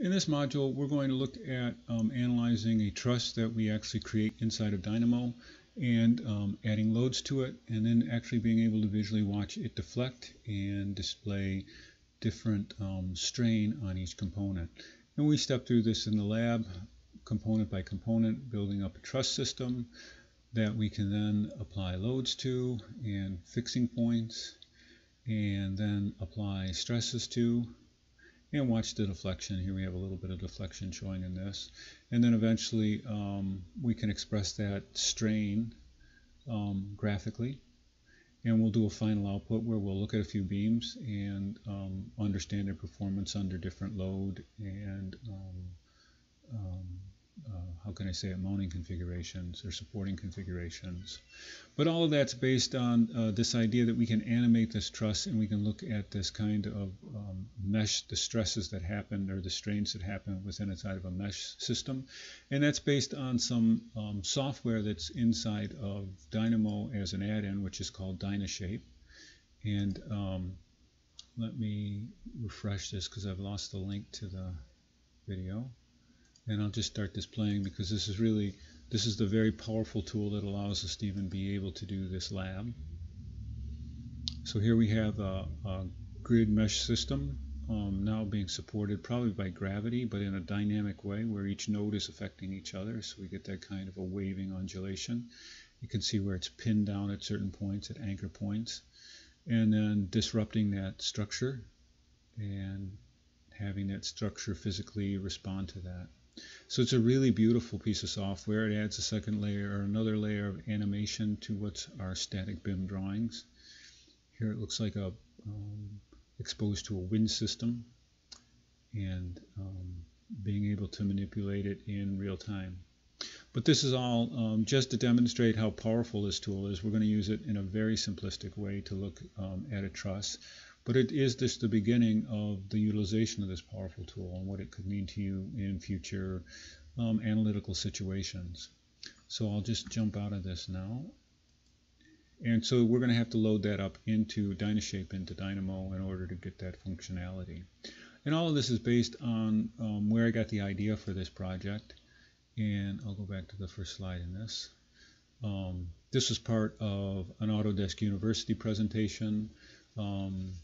In this module, we're going to look at um, analyzing a truss that we actually create inside of Dynamo and um, adding loads to it and then actually being able to visually watch it deflect and display different um, strain on each component. And we step through this in the lab, component by component, building up a truss system that we can then apply loads to and fixing points and then apply stresses to and watch the deflection. Here we have a little bit of deflection showing in this. And then eventually um, we can express that strain um, graphically. And we'll do a final output where we'll look at a few beams and um, understand their performance under different load and um, um, how can I say it, mounting configurations or supporting configurations. But all of that's based on uh, this idea that we can animate this truss and we can look at this kind of um, mesh, the stresses that happen or the strains that happen within inside of a mesh system. And that's based on some um, software that's inside of Dynamo as an add-in, which is called DynaShape. And um, let me refresh this because I've lost the link to the video and I'll just start displaying because this is really this is the very powerful tool that allows us to even be able to do this lab. So here we have a, a grid mesh system um, now being supported probably by gravity but in a dynamic way where each node is affecting each other so we get that kind of a waving undulation. You can see where it's pinned down at certain points, at anchor points, and then disrupting that structure and having that structure physically respond to that. So it's a really beautiful piece of software. It adds a second layer or another layer of animation to what's our static BIM drawings. Here it looks like a um, exposed to a wind system and um, being able to manipulate it in real time. But this is all um, just to demonstrate how powerful this tool is. We're going to use it in a very simplistic way to look um, at a truss. But it is just the beginning of the utilization of this powerful tool and what it could mean to you in future um, analytical situations. So I'll just jump out of this now. And so we're going to have to load that up into Dynashape, into Dynamo, in order to get that functionality. And all of this is based on um, where I got the idea for this project. And I'll go back to the first slide in this. Um, this was part of an Autodesk University presentation. Um,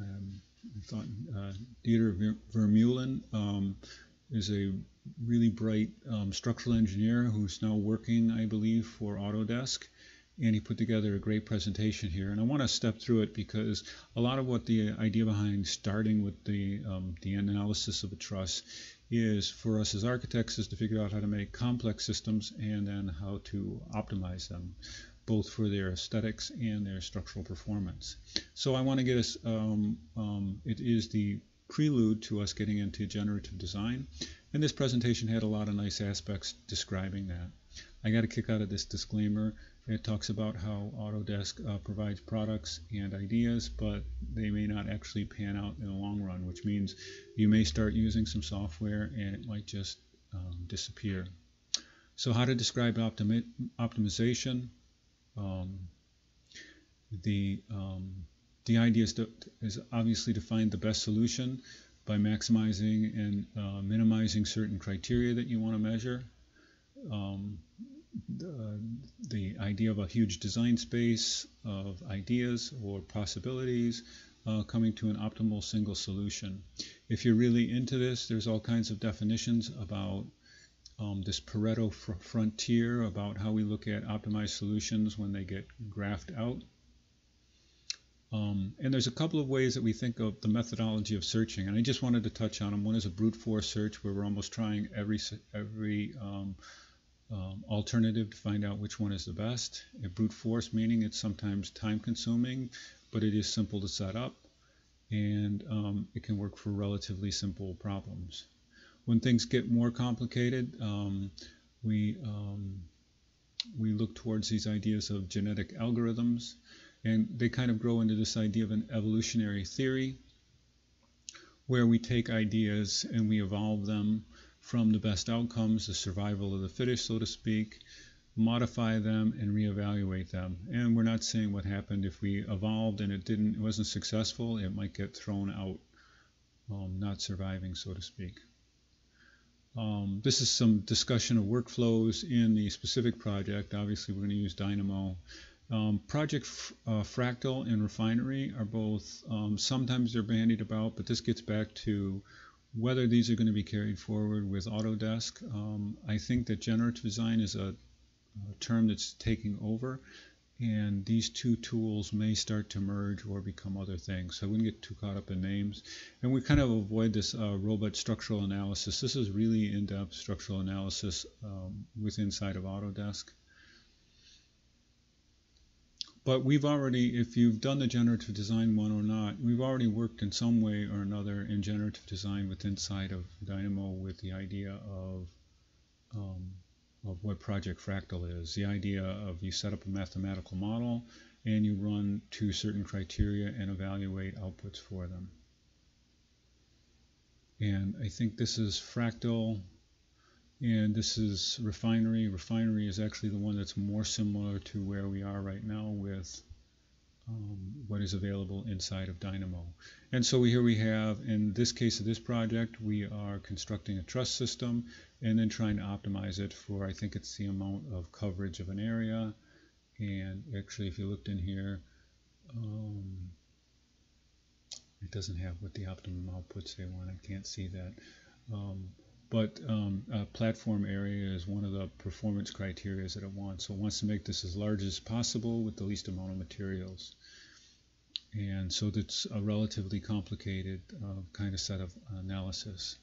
um, I thought uh, Dieter Vermeulen um, is a really bright um, structural engineer who's now working, I believe, for Autodesk. And he put together a great presentation here. And I want to step through it because a lot of what the idea behind starting with the, um, the analysis of a truss is for us as architects is to figure out how to make complex systems and then how to optimize them both for their aesthetics and their structural performance. So I want to get us, um, um, it is the prelude to us getting into generative design. And this presentation had a lot of nice aspects describing that. I got a kick out of this disclaimer. It talks about how Autodesk uh, provides products and ideas, but they may not actually pan out in the long run, which means you may start using some software and it might just um, disappear. So how to describe optimi optimization, um, the um, the idea is, to, is obviously to find the best solution by maximizing and uh, minimizing certain criteria that you want to measure. Um, the, the, idea of a huge design space of ideas or possibilities uh, coming to an optimal single solution. If you're really into this, there's all kinds of definitions about um, this Pareto fr frontier about how we look at optimized solutions when they get graphed out. Um, and there's a couple of ways that we think of the methodology of searching, and I just wanted to touch on them. One is a brute force search, where we're almost trying every every um, um, alternative to find out which one is the best. A brute force meaning it's sometimes time consuming, but it is simple to set up, and um, it can work for relatively simple problems when things get more complicated, um, we um, we look towards these ideas of genetic algorithms, and they kind of grow into this idea of an evolutionary theory, where we take ideas and we evolve them from the best outcomes, the survival of the fittest, so to speak, modify them and reevaluate them. And we're not saying what happened if we evolved and it didn't, it wasn't successful, it might get thrown out, um, not surviving, so to speak. Um, this is some discussion of workflows in the specific project. Obviously, we're going to use Dynamo. Um, project uh, Fractal and Refinery are both, um, sometimes they're bandied about, but this gets back to whether these are going to be carried forward with Autodesk. Um, I think that generative design is a, a term that's taking over and these two tools may start to merge or become other things. So I wouldn't get too caught up in names. And we kind of avoid this uh, robot structural analysis. This is really in-depth structural analysis um, with inside of Autodesk. But we've already, if you've done the generative design one or not, we've already worked in some way or another in generative design with inside of Dynamo with the idea of of what Project Fractal is. The idea of you set up a mathematical model and you run to certain criteria and evaluate outputs for them. And I think this is Fractal and this is Refinery. Refinery is actually the one that's more similar to where we are right now with what is available inside of Dynamo. And so here we have, in this case of this project, we are constructing a truss system and then trying to optimize it for, I think it's the amount of coverage of an area. And actually, if you looked in here, um, it doesn't have what the optimum outputs they want. I can't see that. Um, but um, platform area is one of the performance criteria that it wants. So it wants to make this as large as possible with the least amount of materials. And so that's a relatively complicated uh, kind of set of analysis.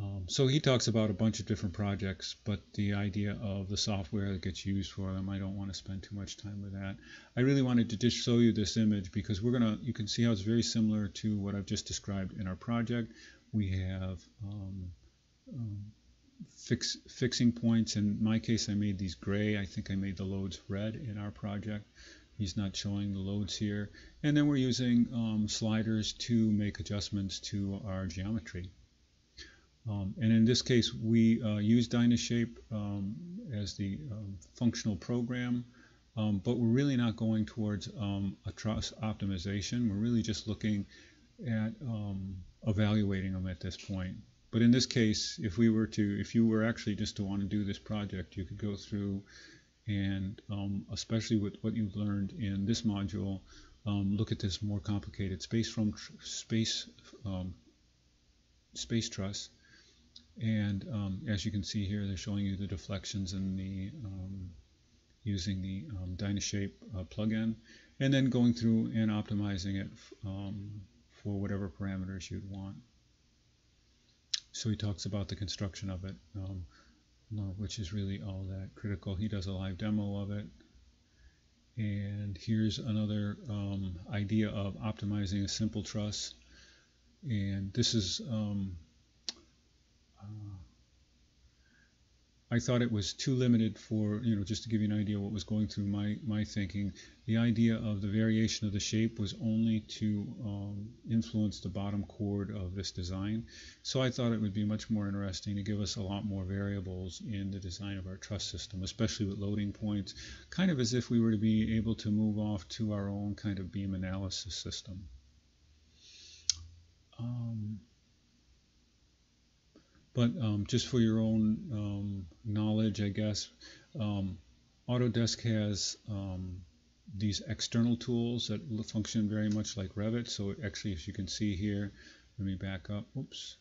Um, so he talks about a bunch of different projects, but the idea of the software that gets used for them, I don't want to spend too much time with that. I really wanted to just show you this image because we're gonna, you can see how it's very similar to what I've just described in our project we have um, um, fix, fixing points. In my case, I made these gray. I think I made the loads red in our project. He's not showing the loads here. And then we're using um, sliders to make adjustments to our geometry. Um, and in this case, we uh, use Dynashape um, as the um, functional program, um, but we're really not going towards um, a truss optimization. We're really just looking at evaluating them at this point. But in this case, if we were to, if you were actually just to want to do this project, you could go through and um, especially with what you've learned in this module, um, look at this more complicated space from space um, space truss. And um, as you can see here, they're showing you the deflections and the um, using the um, Dynashape uh, plugin, and then going through and optimizing it um, for whatever parameters you'd want. So he talks about the construction of it, um, which is really all that critical. He does a live demo of it. And here's another um, idea of optimizing a simple truss. And this is um, I thought it was too limited for, you know, just to give you an idea what was going through my, my thinking. The idea of the variation of the shape was only to um, influence the bottom chord of this design. So I thought it would be much more interesting to give us a lot more variables in the design of our truss system, especially with loading points, kind of as if we were to be able to move off to our own kind of beam analysis system. Um, but um, just for your own um, knowledge, I guess, um, Autodesk has um, these external tools that function very much like Revit. So actually, as you can see here, let me back up. Oops.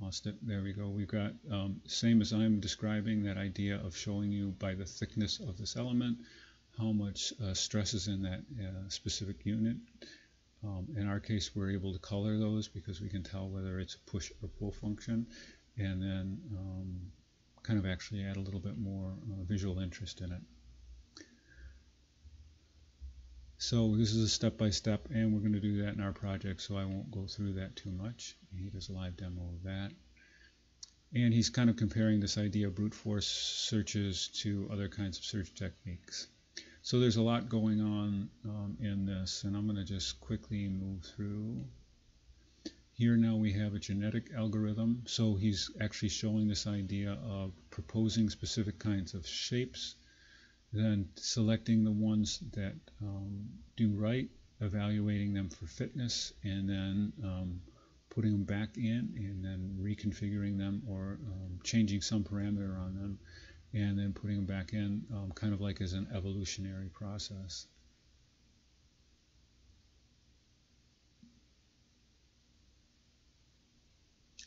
Lost it. There we go. We've got, um, same as I'm describing, that idea of showing you by the thickness of this element how much uh, stress is in that uh, specific unit. Um, in our case, we're able to color those because we can tell whether it's a push or pull function, and then um, kind of actually add a little bit more uh, visual interest in it. So this is a step-by-step, -step, and we're going to do that in our project, so I won't go through that too much. He does a live demo of that. And he's kind of comparing this idea of brute force searches to other kinds of search techniques. So there's a lot going on um, in this, and I'm going to just quickly move through. Here now we have a genetic algorithm, so he's actually showing this idea of proposing specific kinds of shapes, then selecting the ones that um, do right, evaluating them for fitness, and then um, putting them back in and then reconfiguring them or um, changing some parameter on them and then putting them back in um, kind of like as an evolutionary process.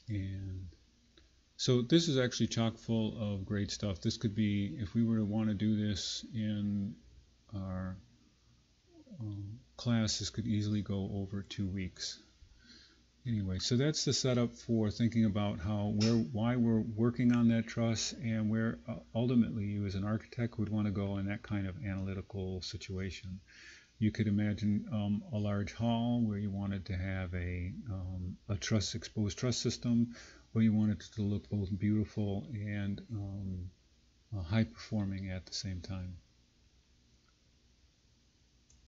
And so this is actually chock full of great stuff. This could be, if we were to want to do this in our um, class, this could easily go over two weeks. Anyway, so that's the setup for thinking about how, where, why we're working on that truss and where uh, ultimately you as an architect would want to go in that kind of analytical situation. You could imagine um, a large hall where you wanted to have a, um, a truss exposed truss system, where you wanted to look both beautiful and um, uh, high performing at the same time.